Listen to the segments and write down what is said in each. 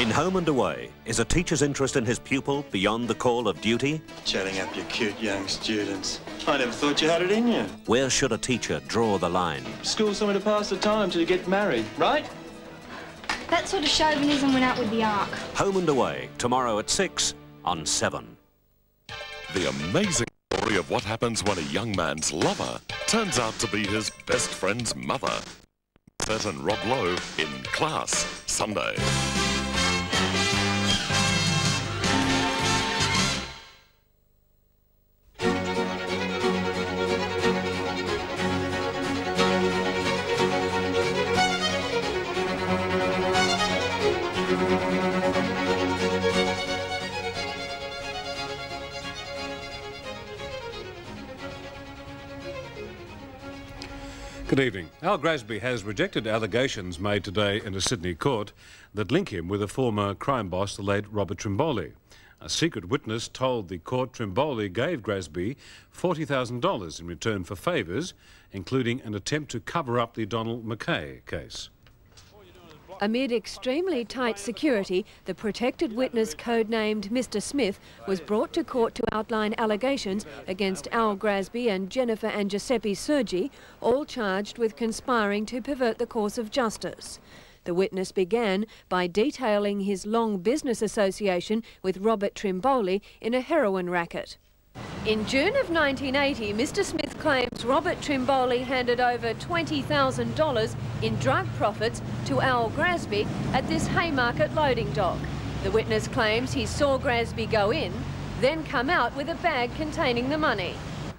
In Home and Away, is a teacher's interest in his pupil beyond the call of duty? Chatting up your cute young students. I never thought you had it in you. Where should a teacher draw the line? School's somewhere to pass the time till you get married, right? That sort of chauvinism went out with the Ark. Home and Away, tomorrow at 6 on 7. The amazing story of what happens when a young man's lover turns out to be his best friend's mother. Seth and Rob Lowe in Class, Sunday. Good evening. Al Grassby has rejected allegations made today in a Sydney court that link him with a former crime boss, the late Robert Trimbole. A secret witness told the court Trimbole gave Grassby $40,000 in return for favours, including an attempt to cover up the Donald Mackay case. Amid extremely tight security, the protected witness codenamed Mr Smith was brought to court to outline allegations against Al Grassby and Jennifer and Giuseppe Sergi, all charged with conspiring to pervert the course of justice. The witness began by detailing his long business association with Robert Trimbole in a heroin racket. In June of 1980, Mr Smith claims Robert Trimbole handed over $20,000 in drug profits to Al Grassby at this Haymarket loading dock. The witness claims he saw Grassby go in, then come out with a bag containing the money.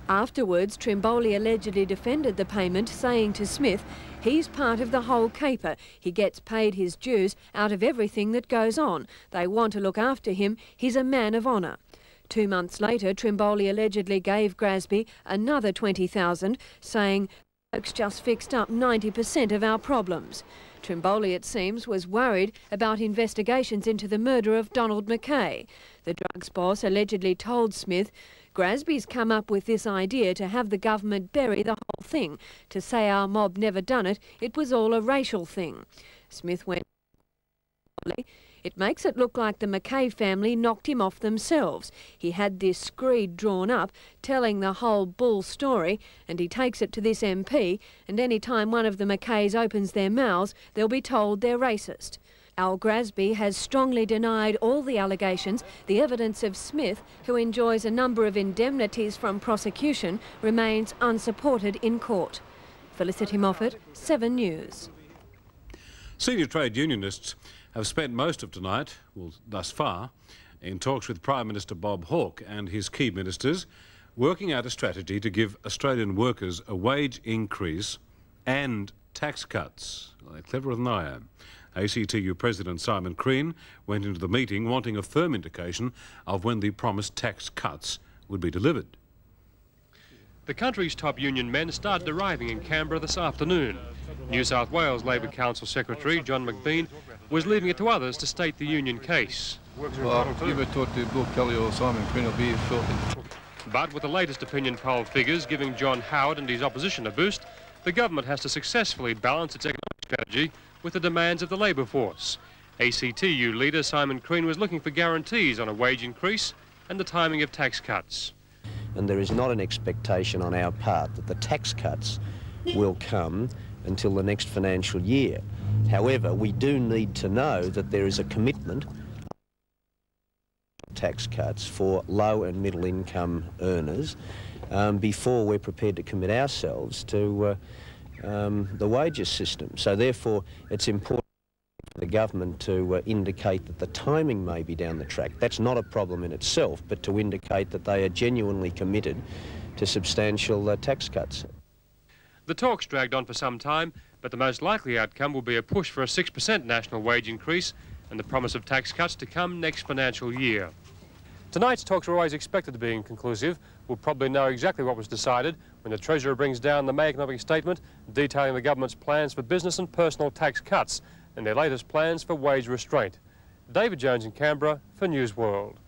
Afterwards, Trimbole allegedly defended the payment, saying to Smith, he's part of the whole caper. He gets paid his dues out of everything that goes on. They want to look after him. He's a man of honour. Two months later, Trimbole allegedly gave Grassby another 20000 saying, folks just fixed up 90% of our problems. Trimbole, it seems, was worried about investigations into the murder of Donald Mackay. The drugs boss allegedly told Smith, Grassby's come up with this idea to have the government bury the whole thing, to say our mob never done it, it was all a racial thing. Smith went it makes it look like the Mackay family knocked him off themselves. He had this screed drawn up telling the whole bull story and he takes it to this MP and any time one of the Mackays opens their mouths they'll be told they're racist. Al Grassby has strongly denied all the allegations. The evidence of Smith, who enjoys a number of indemnities from prosecution, remains unsupported in court. Felicity Moffat, 7 News. Senior trade unionists have spent most of tonight, well, thus far, in talks with Prime Minister Bob Hawke and his key ministers, working out a strategy to give Australian workers a wage increase and tax cuts. Well, they're cleverer than I am. ACTU President Simon Crean went into the meeting wanting a firm indication of when the promised tax cuts would be delivered. The country's top union men started arriving in Canberra this afternoon. New South Wales Labor Council Secretary John McBean was leaving it to others to state the union case. Well, to Bill Kelty or Simon will be shortly. But with the latest opinion poll figures giving John Howard and his opposition a boost, the government has to successfully balance its economic strategy with the demands of the labour force. ACTU leader Simon Crean was looking for guarantees on a wage increase and the timing of tax cuts. And there is not an expectation on our part that the tax cuts will come until the next financial year. However, we do need to know that there is a commitment tax cuts for low and middle income earners um, before we're prepared to commit ourselves to uh, um, the wages system. So therefore, it's important the government to uh, indicate that the timing may be down the track. That's not a problem in itself, but to indicate that they are genuinely committed to substantial uh, tax cuts. The talks dragged on for some time, but the most likely outcome will be a push for a 6% national wage increase and the promise of tax cuts to come next financial year. Tonight's talks are always expected to be inconclusive. We'll probably know exactly what was decided when the Treasurer brings down the May economic statement detailing the government's plans for business and personal tax cuts and their latest plans for wage restraint. David Jones in Canberra for News World.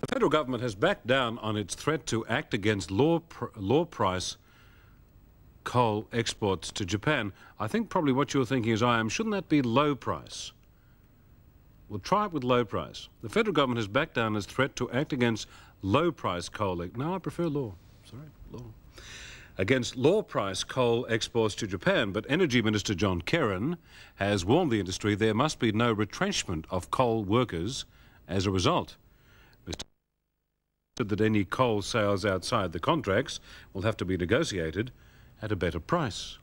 The federal government has backed down on its threat to act against law, pr law price coal exports to Japan. I think probably what you're thinking is I am, shouldn't that be low price? Well, try it with low price. The federal government has backed down its threat to act against low price coal. No, I prefer law. Sorry, law. Against low price coal exports to Japan, but Energy Minister John Kerin has warned the industry there must be no retrenchment of coal workers as a result. Mr. said that any coal sales outside the contracts will have to be negotiated at a better price.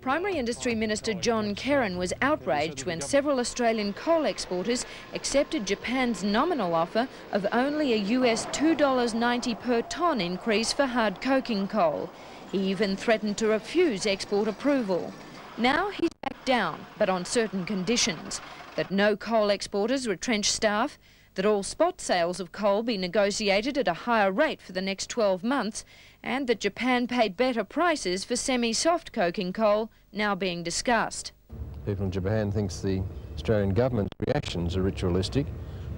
Primary Industry Minister John Kerin was outraged when several Australian coal exporters accepted Japan's nominal offer of only a US $2.90 per tonne increase for hard coking coal. He even threatened to refuse export approval. Now he's back down, but on certain conditions. That no coal exporters retrench staff, that all spot sales of coal be negotiated at a higher rate for the next 12 months, and that Japan pay better prices for semi-soft coking coal now being discussed. People in Japan thinks the Australian government's reactions are ritualistic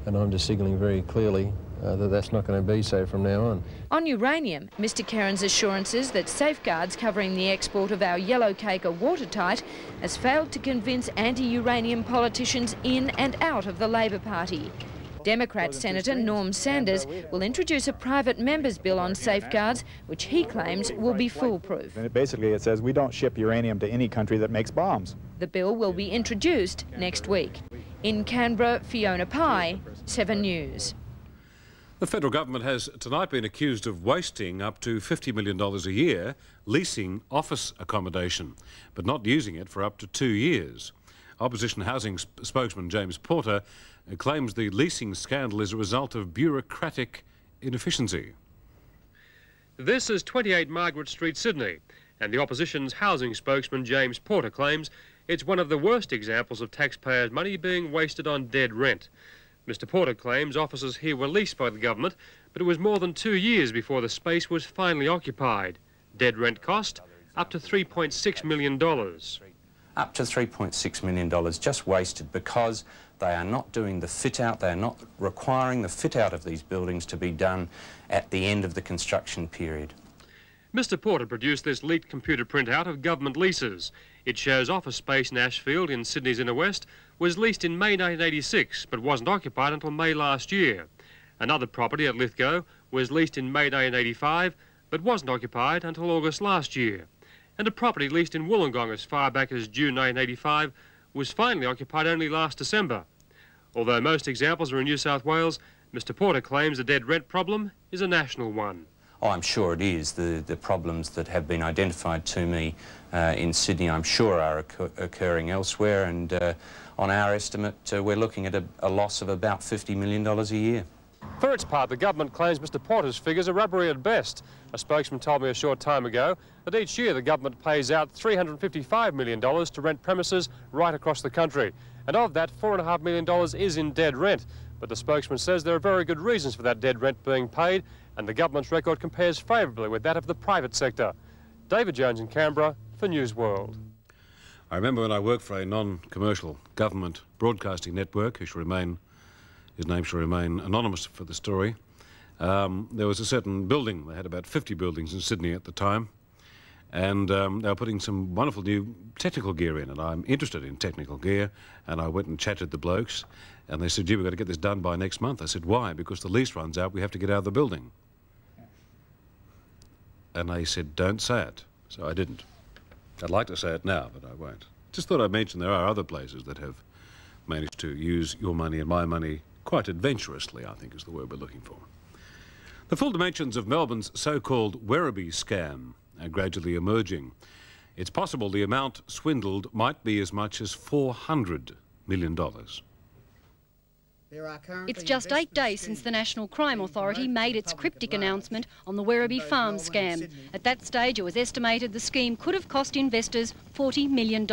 and I'm just signalling very clearly uh, that that's not going to be so from now on. On uranium, Mr Kerin's assurances that safeguards covering the export of our yellow cake are watertight has failed to convince anti-uranium politicians in and out of the Labor Party. Democrat Senator Norm Sanders will introduce a private member's bill on safeguards, which he claims will be foolproof. And it basically it says we don't ship uranium to any country that makes bombs. The bill will be introduced next week. In Canberra, Fiona Pye, 7 News. The federal government has tonight been accused of wasting up to $50 million a year leasing office accommodation, but not using it for up to two years. Opposition housing sp spokesman James Porter claims the leasing scandal is a result of bureaucratic inefficiency. This is 28 Margaret Street, Sydney, and the opposition's housing spokesman James Porter claims it's one of the worst examples of taxpayers' money being wasted on dead rent. Mr Porter claims offices here were leased by the government, but it was more than two years before the space was finally occupied. Dead rent cost up to $3.6 million. Up to $3.6 million just wasted because they are not doing the fit out, they are not requiring the fit out of these buildings to be done at the end of the construction period. Mr Porter produced this leaked computer printout of government leases. It shows office space in Ashfield in Sydney's inner west was leased in May 1986 but wasn't occupied until May last year. Another property at Lithgow was leased in May 1985 but wasn't occupied until August last year. And a property leased in Wollongong as far back as June 1985 was finally occupied only last December. Although most examples are in New South Wales, Mr Porter claims the dead rent problem is a national one. Oh, I'm sure it is. The, the problems that have been identified to me uh, in Sydney, I'm sure are occur occurring elsewhere. And uh, on our estimate, uh, we're looking at a, a, loss of about $50 million a year. For its part, the government claims Mr Porter's figures are rubbery at best. A spokesman told me a short time ago that each year the government pays out $355 million to rent premises right across the country. And of that, $4.5 million is in dead rent. But the spokesman says there are very good reasons for that dead rent being paid, and the government's record compares favourably with that of the private sector. David Jones in Canberra for News World. I remember when I worked for a non-commercial government broadcasting network, who shall remain, his name shall remain anonymous for the story. Um, there was a certain building, they had about 50 buildings in Sydney at the time, and um, they were putting some wonderful new technical gear in, and I'm interested in technical gear, and I went and chatted the blokes, and they said, gee, we've got to get this done by next month. I said, why? Because the lease runs out, we have to get out of the building. And they said, don't say it. So I didn't. I'd like to say it now, but I won't. Just thought I'd mention there are other places that have managed to use your money and my money quite adventurously, I think is the word we're looking for. The full dimensions of Melbourne's so-called Werribee scam are gradually emerging. It's possible the amount swindled might be as much as $400 million. It's just eight days since the National Crime Authority made its cryptic announcement on the Werribee Farm scam. At that stage, it was estimated the scheme could have cost investors $40 million.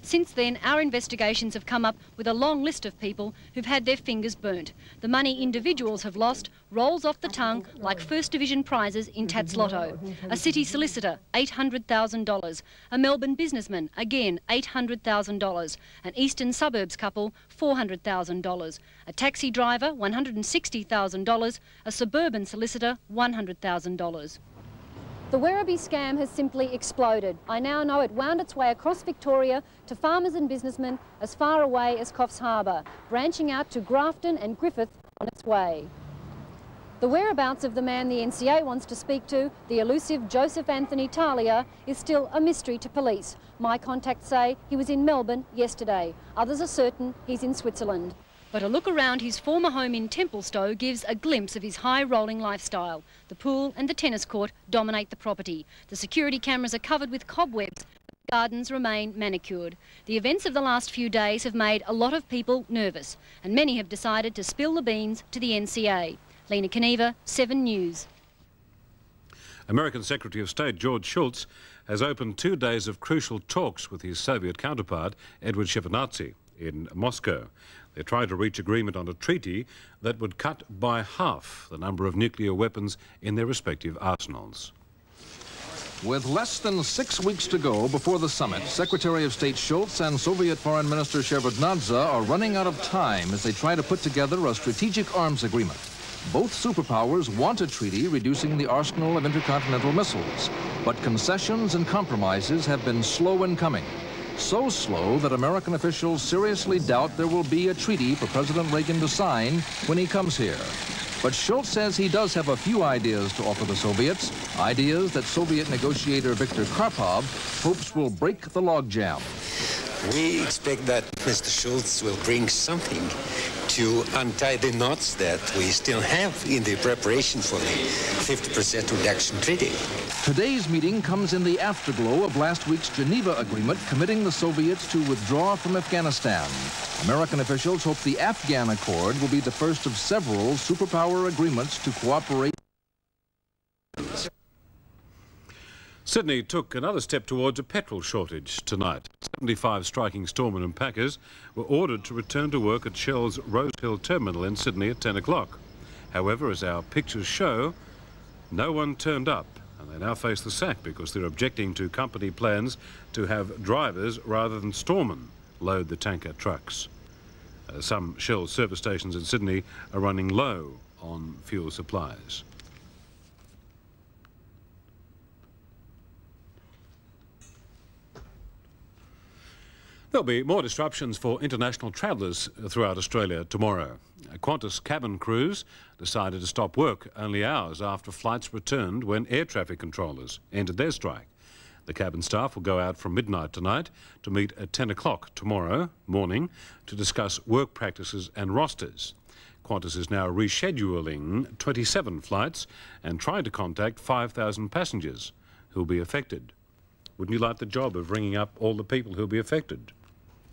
Since then, our investigations have come up with a long list of people who've had their fingers burnt. The money individuals have lost rolls off the tongue like First Division prizes in Tattslotto. A city solicitor, $800,000. A Melbourne businessman, again $800,000. An eastern suburbs couple, $400,000. A taxi driver, $160,000. A suburban solicitor, $100,000. The Werribee scam has simply exploded. I now know it wound its way across Victoria to farmers and businessmen as far away as Coffs Harbour, branching out to Grafton and Griffith on its way. The whereabouts of the man the NCA wants to speak to, the elusive Joseph Anthony Talia, is still a mystery to police. My contacts say he was in Melbourne yesterday. Others are certain he's in Switzerland. But a look around his former home in Templestowe gives a glimpse of his high-rolling lifestyle. The pool and the tennis court dominate the property. The security cameras are covered with cobwebs. Gardens remain manicured. The events of the last few days have made a lot of people nervous, and many have decided to spill the beans to the NCA. Lena Kaniva, 7 News. American Secretary of State George Shultz has opened two days of crucial talks with his Soviet counterpart, Edward Shevardnadze, in Moscow. They're trying to reach agreement on a treaty that would cut by half the number of nuclear weapons in their respective arsenals. With less than six weeks to go before the summit, Secretary of State Shultz and Soviet Foreign Minister Shevardnadze are running out of time as they try to put together a strategic arms agreement. Both superpowers want a treaty reducing the arsenal of intercontinental missiles, but concessions and compromises have been slow in coming. So slow that American officials seriously doubt there will be a treaty for President Reagan to sign when he comes here. But Shultz says he does have a few ideas to offer the Soviets, ideas that Soviet negotiator Viktor Karpov hopes will break the logjam. We expect that Mr. Shultz will bring something to untie the knots that we still have in the preparation for the 50% reduction treaty. Today's meeting comes in the afterglow of last week's Geneva Agreement committing the Soviets to withdraw from Afghanistan. American officials hope the Afghan Accord will be the first of several superpower agreements to cooperate. Sydney took another step towards a petrol shortage tonight. 75 striking storemen and packers were ordered to return to work at Shell's Rosehill terminal in Sydney at 10 o'clock. However, as our pictures show, no one turned up and they now face the sack because they're objecting to company plans to have drivers rather than storemen load the tanker trucks. Uh, some Shell service stations in Sydney are running low on fuel supplies. There'll be more disruptions for international travellers throughout Australia tomorrow. Qantas cabin crews decided to stop work only hours after flights returned when air traffic controllers ended their strike. The cabin staff will go out from midnight tonight to meet at 10 o'clock tomorrow morning to discuss work practices and rosters. Qantas is now rescheduling 27 flights and trying to contact 5,000 passengers who'll be affected. Wouldn't you like the job of ringing up all the people who'll be affected?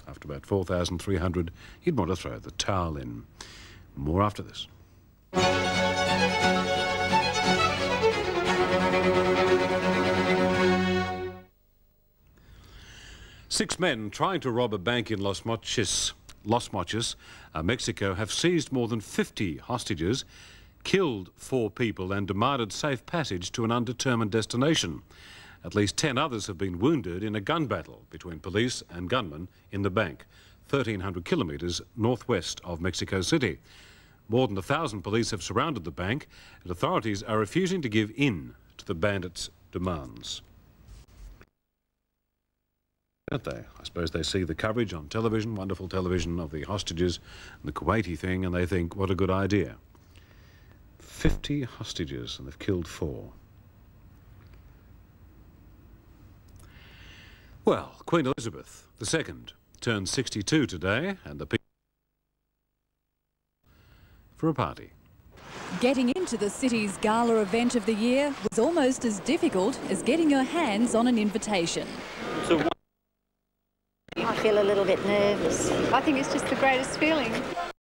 After about 4,300, you'd want to throw the towel in. More after this. Six men trying to rob a bank in Los Mochis, Los Mochis, uh, Mexico, have seized more than 50 hostages, killed four people and demanded safe passage to an undetermined destination. At least 10 others have been wounded in a gun battle between police and gunmen in the bank, 1,300 kilometres northwest of Mexico City. More than a thousand police have surrounded the bank, and authorities are refusing to give in to the bandits' demands. Don't they? I suppose they see the coverage on television, wonderful television, of the hostages and the Kuwaiti thing, and they think, what a good idea. 50 hostages, and they've killed four. Well, Queen Elizabeth II turned 62 today, and the people for a party. Getting into the city's gala event of the year was almost as difficult as getting your hands on an invitation. I feel a little bit nervous. I think it's just the greatest feeling.